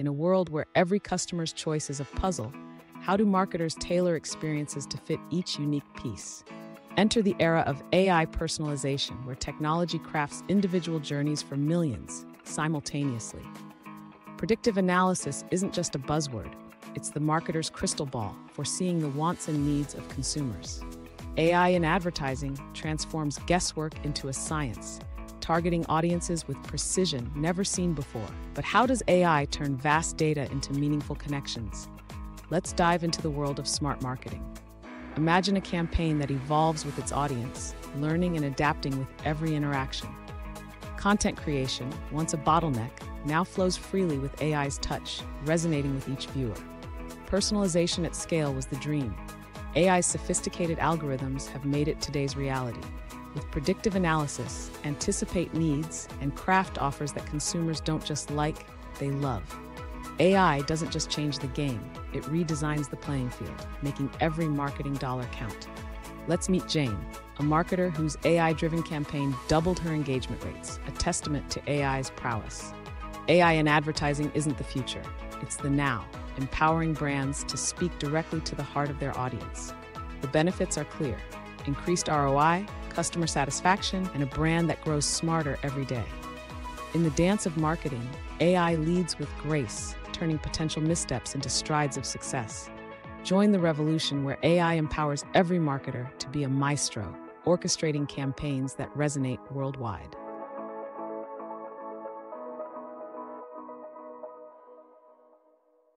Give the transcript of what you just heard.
In a world where every customer's choice is a puzzle, how do marketers tailor experiences to fit each unique piece? Enter the era of AI personalization, where technology crafts individual journeys for millions simultaneously. Predictive analysis isn't just a buzzword, it's the marketer's crystal ball, foreseeing the wants and needs of consumers. AI in advertising transforms guesswork into a science, targeting audiences with precision never seen before. But how does AI turn vast data into meaningful connections? Let's dive into the world of smart marketing. Imagine a campaign that evolves with its audience, learning and adapting with every interaction. Content creation, once a bottleneck, now flows freely with AI's touch, resonating with each viewer. Personalization at scale was the dream. AI's sophisticated algorithms have made it today's reality. With predictive analysis, anticipate needs, and craft offers that consumers don't just like, they love. AI doesn't just change the game, it redesigns the playing field, making every marketing dollar count. Let's meet Jane, a marketer whose AI driven campaign doubled her engagement rates, a testament to AI's prowess. AI in advertising isn't the future, it's the now, empowering brands to speak directly to the heart of their audience. The benefits are clear increased ROI, customer satisfaction, and a brand that grows smarter every day. In the dance of marketing, AI leads with grace, turning potential missteps into strides of success. Join the revolution where AI empowers every marketer to be a maestro, orchestrating campaigns that resonate worldwide.